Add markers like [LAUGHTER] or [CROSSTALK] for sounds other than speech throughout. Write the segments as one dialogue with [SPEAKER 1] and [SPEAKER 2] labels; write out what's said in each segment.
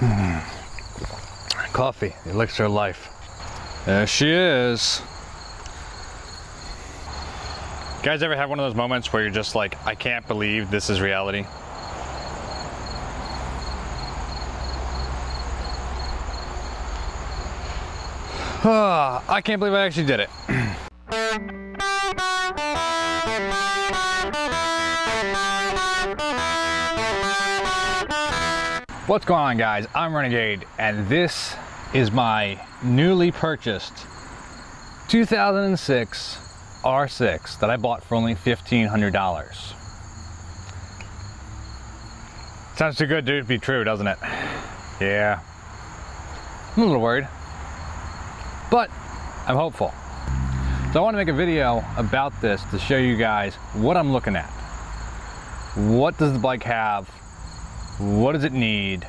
[SPEAKER 1] Hmm. Coffee, the elixir of life. There she is. Guys ever have one of those moments where you're just like, I can't believe this is reality? [SIGHS] I can't believe I actually did it. [CLEARS THROAT] What's going on guys? I'm Renegade and this is my newly purchased 2006 R6 that I bought for only $1,500. Sounds too good to be true, doesn't it? Yeah. I'm a little worried, but I'm hopeful. So I want to make a video about this to show you guys what I'm looking at. What does the bike have? What does it need?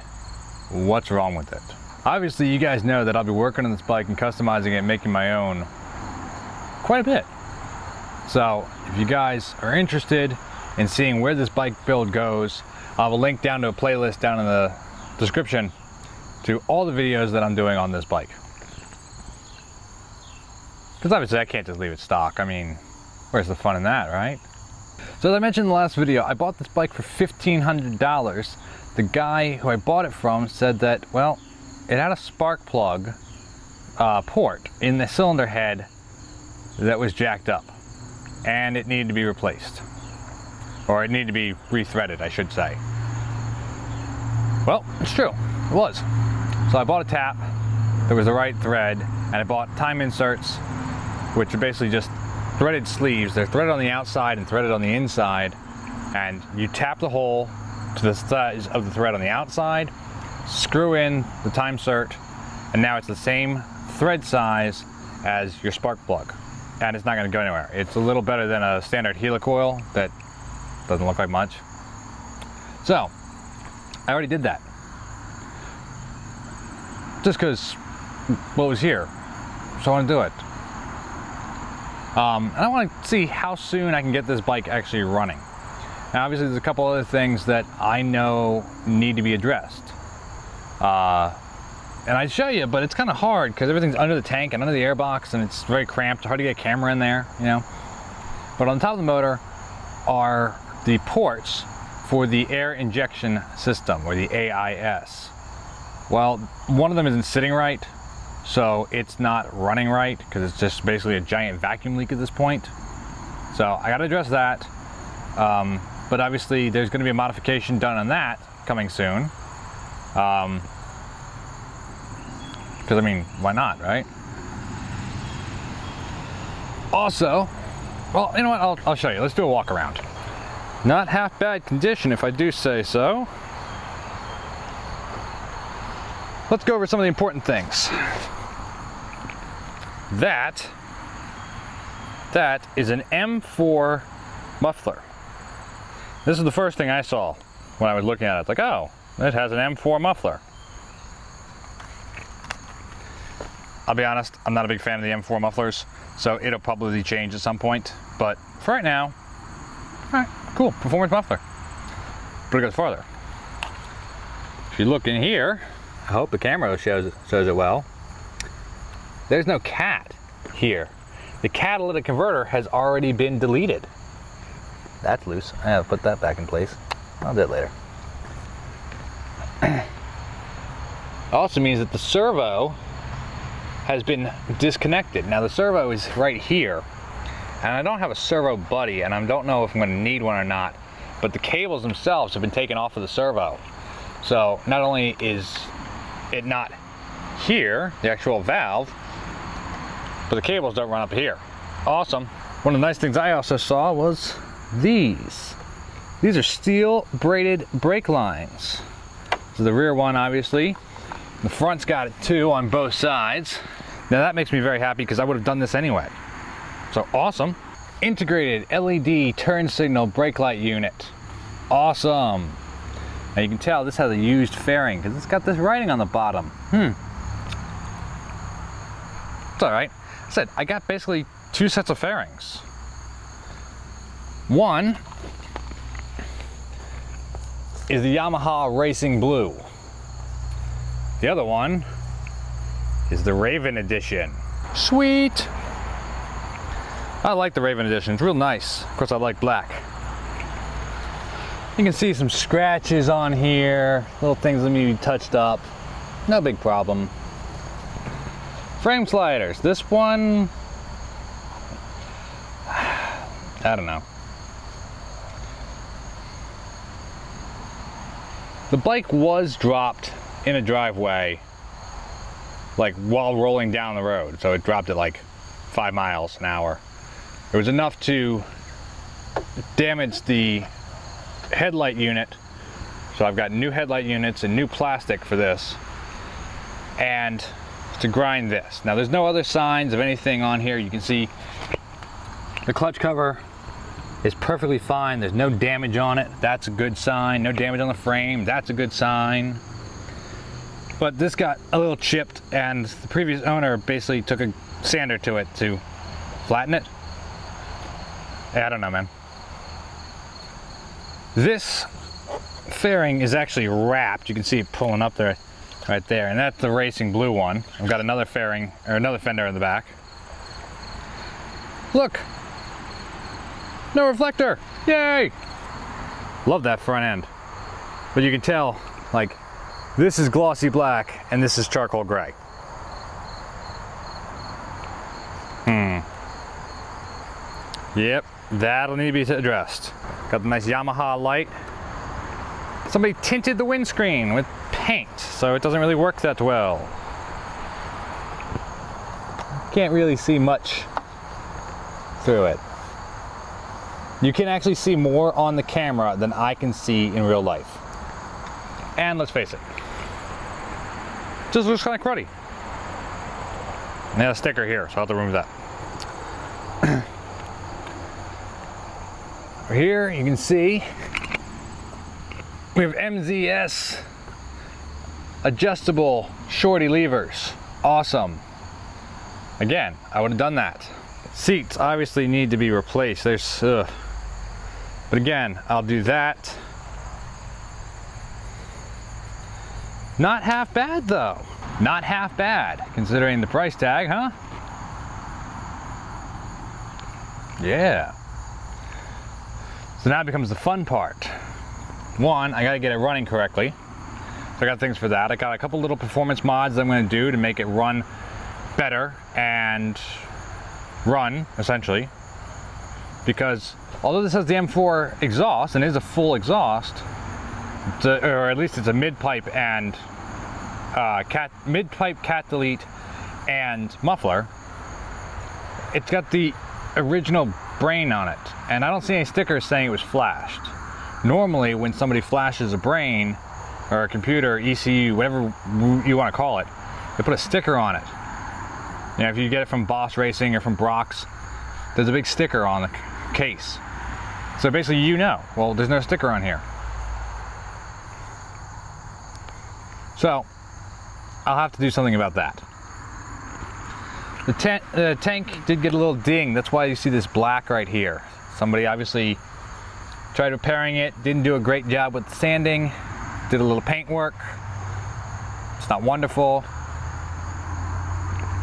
[SPEAKER 1] What's wrong with it? Obviously, you guys know that I'll be working on this bike and customizing it, making my own quite a bit. So if you guys are interested in seeing where this bike build goes, I'll have a link down to a playlist down in the description to all the videos that I'm doing on this bike. Because obviously I can't just leave it stock. I mean, where's the fun in that, right? So as I mentioned in the last video, I bought this bike for $1,500 the guy who I bought it from said that, well, it had a spark plug uh, port in the cylinder head that was jacked up and it needed to be replaced. Or it needed to be rethreaded, I should say. Well, it's true, it was. So I bought a tap that was the right thread and I bought time inserts, which are basically just threaded sleeves. They're threaded on the outside and threaded on the inside. And you tap the hole to the size of the thread on the outside, screw in the Time-Sert, and now it's the same thread size as your spark plug. And it's not gonna go anywhere. It's a little better than a standard helicoil that doesn't look like much. So, I already did that. Just because what was here. So I want to do it. Um, and I want to see how soon I can get this bike actually running. Now, obviously, there's a couple other things that I know need to be addressed. Uh, and I'd show you, but it's kind of hard because everything's under the tank and under the airbox, and it's very cramped, hard to get a camera in there, you know. But on top of the motor are the ports for the air injection system, or the AIS. Well, one of them isn't sitting right, so it's not running right because it's just basically a giant vacuum leak at this point. So I got to address that. Um, but obviously there's going to be a modification done on that coming soon. Um, because I mean, why not, right? Also, well, you know what? I'll, I'll show you. Let's do a walk around. Not half bad condition, if I do say so. Let's go over some of the important things. That, that is an M4 muffler. This is the first thing I saw when I was looking at it. It's like, oh, it has an M4 muffler. I'll be honest, I'm not a big fan of the M4 mufflers, so it'll probably change at some point. But for right now, all right, cool, performance muffler. But it goes farther. If you look in here, I hope the camera shows it, shows it well. There's no cat here. The catalytic converter has already been deleted. That's loose. I have to put that back in place. I'll do it later. [CLEARS THROAT] also means that the servo has been disconnected. Now the servo is right here, and I don't have a servo buddy, and I don't know if I'm gonna need one or not, but the cables themselves have been taken off of the servo. So not only is it not here, the actual valve, but the cables don't run up here. Awesome. One of the nice things I also saw was these. These are steel braided brake lines. So the rear one, obviously. The front's got it too on both sides. Now that makes me very happy because I would have done this anyway. So awesome. Integrated LED turn signal brake light unit. Awesome. Now you can tell this has a used fairing because it's got this writing on the bottom. Hmm. It's all right. I said, I got basically two sets of fairings. One is the Yamaha Racing Blue. The other one is the Raven Edition. Sweet! I like the Raven Edition, it's real nice. Of course I like black. You can see some scratches on here, little things that need to be touched up. No big problem. Frame sliders. This one, [SIGHS] I don't know. The bike was dropped in a driveway, like while rolling down the road. So it dropped at like five miles an hour. It was enough to damage the headlight unit. So I've got new headlight units and new plastic for this. And to grind this. Now there's no other signs of anything on here. You can see the clutch cover is perfectly fine. There's no damage on it. That's a good sign. No damage on the frame. That's a good sign. But this got a little chipped and the previous owner basically took a sander to it to flatten it. I don't know, man. This fairing is actually wrapped. You can see it pulling up there, right there. And that's the racing blue one. I've got another fairing, or another fender in the back. Look, no reflector, yay! Love that front end. But you can tell, like, this is glossy black and this is charcoal gray. Hmm. Yep, that'll need to be addressed. Got the nice Yamaha light. Somebody tinted the windscreen with paint, so it doesn't really work that well. Can't really see much through it. You can actually see more on the camera than I can see in real life. And let's face it, just looks kind of cruddy. And a sticker here, so I'll have to remove that. [CLEARS THROAT] here you can see we have MZS adjustable shorty levers. Awesome. Again, I would have done that. Seats obviously need to be replaced. There's, ugh. But again, I'll do that. Not half bad though. Not half bad, considering the price tag, huh? Yeah. So now it becomes the fun part. One, I gotta get it running correctly. So I got things for that. I got a couple little performance mods that I'm gonna do to make it run better and run, essentially. Because although this has the M4 exhaust and is a full exhaust, a, or at least it's a mid-pipe and uh, cat mid-pipe cat delete and muffler, it's got the original brain on it. And I don't see any stickers saying it was flashed. Normally, when somebody flashes a brain or a computer, ECU, whatever you want to call it, they put a sticker on it. You know, if you get it from Boss Racing or from Brock's, there's a big sticker on the case. So basically, you know, well, there's no sticker on here. So, I'll have to do something about that. The, the tank did get a little ding. That's why you see this black right here. Somebody obviously tried repairing it, didn't do a great job with sanding, did a little paint work. It's not wonderful.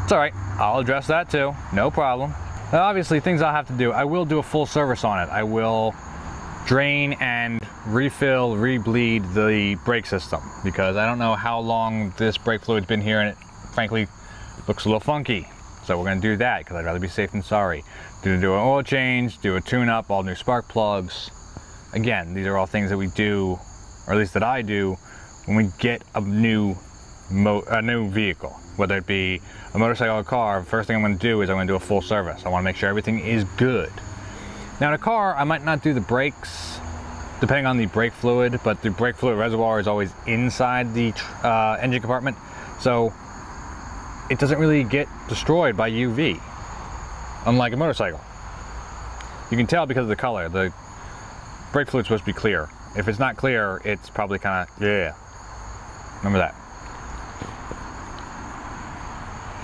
[SPEAKER 1] It's all right, I'll address that too, no problem. Obviously things I'll have to do, I will do a full service on it. I will drain and refill, rebleed the brake system because I don't know how long this brake fluid's been here and it frankly looks a little funky. So we're gonna do that because I'd rather be safe than sorry. Do, do an oil change, do a tune-up, all new spark plugs. Again, these are all things that we do, or at least that I do, when we get a new a new vehicle, whether it be a motorcycle or a car, first thing I'm gonna do is I'm gonna do a full service. I wanna make sure everything is good. Now in a car, I might not do the brakes, depending on the brake fluid, but the brake fluid reservoir is always inside the uh, engine compartment. So it doesn't really get destroyed by UV, unlike a motorcycle. You can tell because of the color. The brake fluid's supposed to be clear. If it's not clear, it's probably kind of, yeah. Remember that.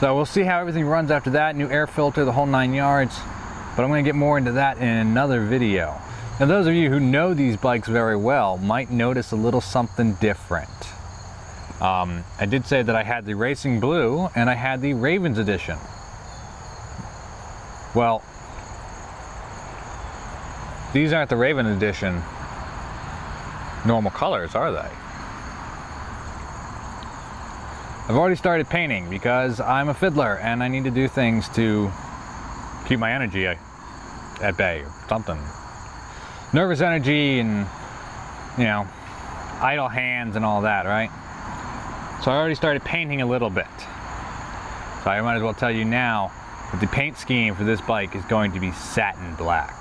[SPEAKER 1] So we'll see how everything runs after that. New air filter, the whole nine yards. But I'm going to get more into that in another video. Now those of you who know these bikes very well might notice a little something different. Um, I did say that I had the Racing Blue and I had the Ravens edition. Well, these aren't the Raven edition normal colors, are they? I've already started painting because I'm a fiddler and I need to do things to keep my energy at bay or something. Nervous energy and, you know, idle hands and all that, right? So I already started painting a little bit. So I might as well tell you now that the paint scheme for this bike is going to be satin black.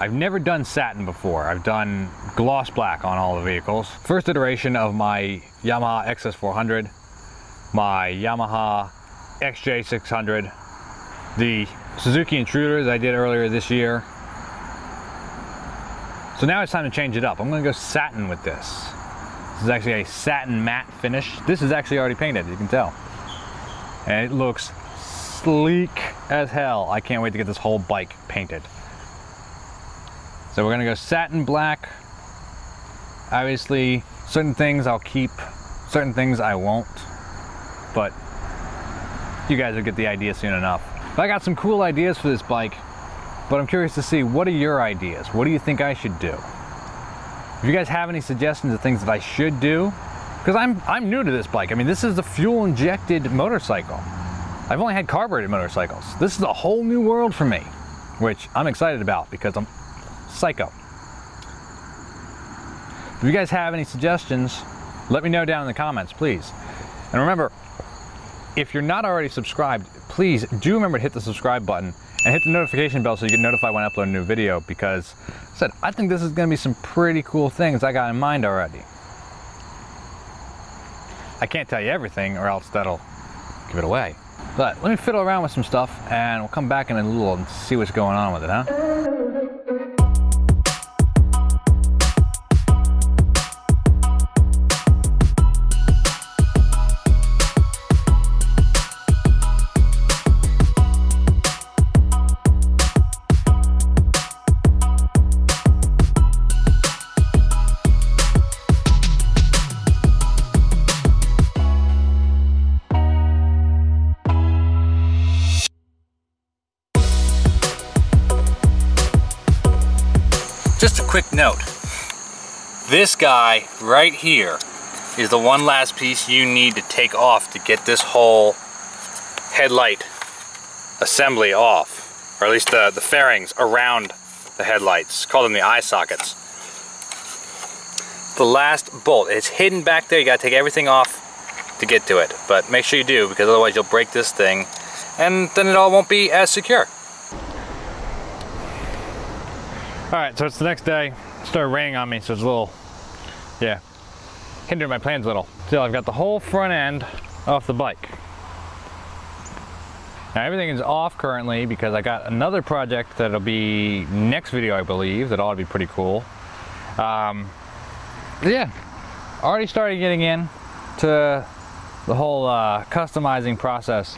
[SPEAKER 1] I've never done satin before. I've done gloss black on all the vehicles. First iteration of my Yamaha XS400, my Yamaha XJ600, the Suzuki Intruder Intruders I did earlier this year. So now it's time to change it up. I'm gonna go satin with this. This is actually a satin matte finish. This is actually already painted, you can tell. And it looks sleek as hell. I can't wait to get this whole bike painted. So we're gonna go satin black. Obviously, certain things I'll keep, certain things I won't, but you guys will get the idea soon enough. But I got some cool ideas for this bike, but I'm curious to see what are your ideas? What do you think I should do? If you guys have any suggestions of things that I should do, because I'm, I'm new to this bike. I mean, this is a fuel injected motorcycle. I've only had carbureted motorcycles. This is a whole new world for me, which I'm excited about because I'm psycho. If you guys have any suggestions, let me know down in the comments, please. And remember, if you're not already subscribed, please do remember to hit the subscribe button and hit the notification bell so you get notified when I upload a new video because I said I think this is going to be some pretty cool things I got in mind already. I can't tell you everything or else that'll give it away. But let me fiddle around with some stuff and we'll come back in a little and see what's going on with it, huh? Just a quick note. This guy right here is the one last piece you need to take off to get this whole headlight assembly off, or at least the, the fairings around the headlights. Call them the eye sockets. The last bolt, it's hidden back there. You gotta take everything off to get to it. But make sure you do, because otherwise you'll break this thing, and then it all won't be as secure. All right, so it's the next day. It started raining on me, so it's a little, yeah, hindered my plans a little. Still, I've got the whole front end off the bike. Now everything is off currently because I got another project that'll be next video, I believe, that ought to be pretty cool. Um, yeah, already started getting in to the whole uh, customizing process.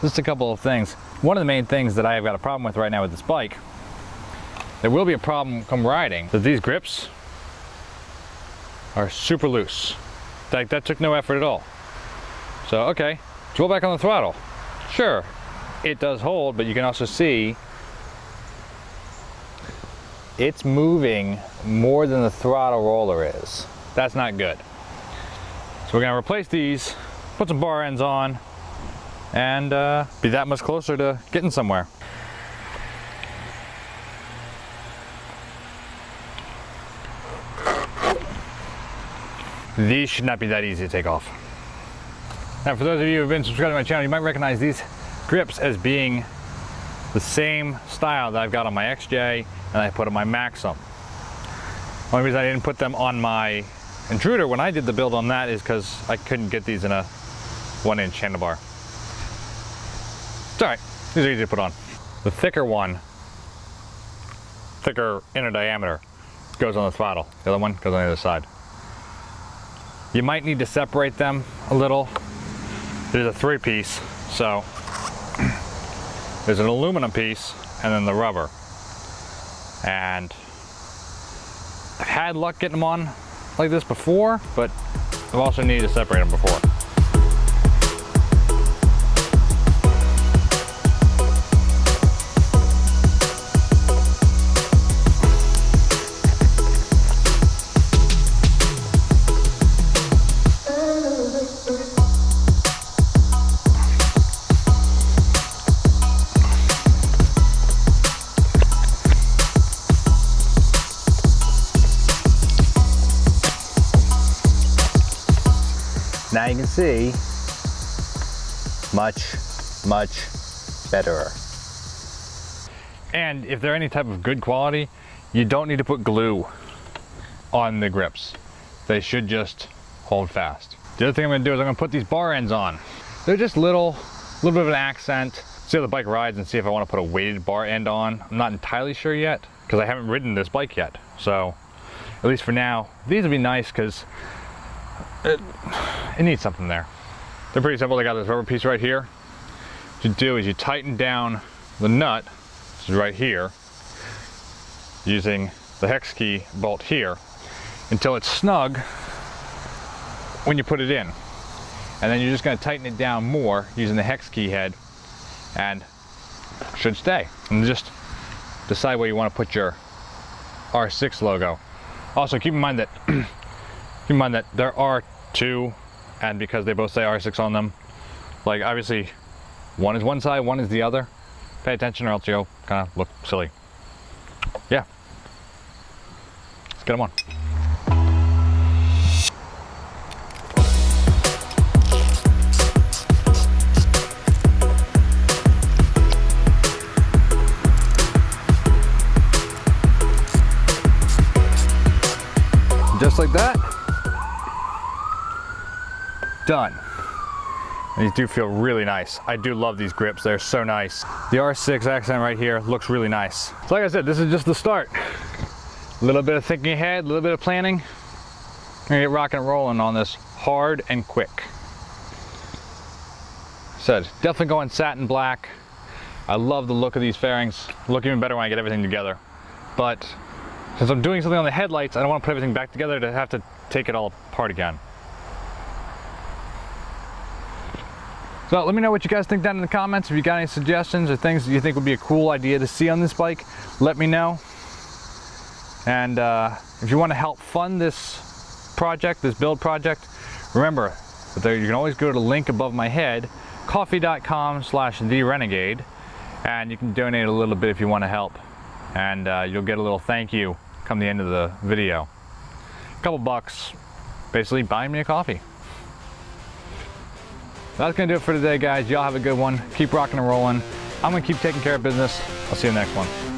[SPEAKER 1] Just a couple of things. One of the main things that I have got a problem with right now with this bike there will be a problem come riding that these grips are super loose. Like that took no effort at all. So, okay, roll back on the throttle. Sure, it does hold, but you can also see it's moving more than the throttle roller is. That's not good. So we're gonna replace these, put some bar ends on, and uh, be that much closer to getting somewhere. These should not be that easy to take off. Now for those of you who have been subscribed to my channel, you might recognize these grips as being the same style that I've got on my XJ and I put on my Maxim. Only reason I didn't put them on my Intruder when I did the build on that is because I couldn't get these in a one inch handlebar. It's all right, these are easy to put on. The thicker one, thicker inner diameter, goes on the throttle. The other one goes on the other side. You might need to separate them a little. There's a three piece, so there's an aluminum piece and then the rubber. And I've had luck getting them on like this before, but I've also needed to separate them before. See much, much better. And if they're any type of good quality, you don't need to put glue on the grips. They should just hold fast. The other thing I'm gonna do is I'm gonna put these bar ends on. They're just little, little bit of an accent. See how the bike rides and see if I wanna put a weighted bar end on. I'm not entirely sure yet because I haven't ridden this bike yet. So at least for now, these would be nice because it, it needs something there. They're pretty simple. They got this rubber piece right here. What you do is you tighten down the nut, which is right here, using the hex key bolt here, until it's snug when you put it in. And then you're just gonna tighten it down more using the hex key head and should stay. And just decide where you wanna put your R6 logo. Also keep in mind that [CLEARS THROAT] keep in mind that there are two, and because they both say R6 on them, like obviously one is one side, one is the other. Pay attention or else you'll kind of look silly. Yeah. Let's get them on. Just like that done. These do feel really nice. I do love these grips. They're so nice. The R6 accent right here looks really nice. So like I said, this is just the start. A little bit of thinking ahead, a little bit of planning. I'm gonna get rocking and rolling on this hard and quick. Said, definitely going satin black. I love the look of these fairings. Look even better when I get everything together. But since I'm doing something on the headlights, I don't want to put everything back together to have to take it all apart again. So let me know what you guys think down in the comments. If you got any suggestions or things that you think would be a cool idea to see on this bike, let me know. And uh, if you want to help fund this project, this build project, remember that there, you can always go to the link above my head, ko-fi.com slash the renegade, and you can donate a little bit if you want to help. And uh, you'll get a little thank you come the end of the video. A couple bucks, basically buying me a coffee. That's gonna do it for today, guys. Y'all have a good one. Keep rocking and rolling. I'm gonna keep taking care of business. I'll see you next one.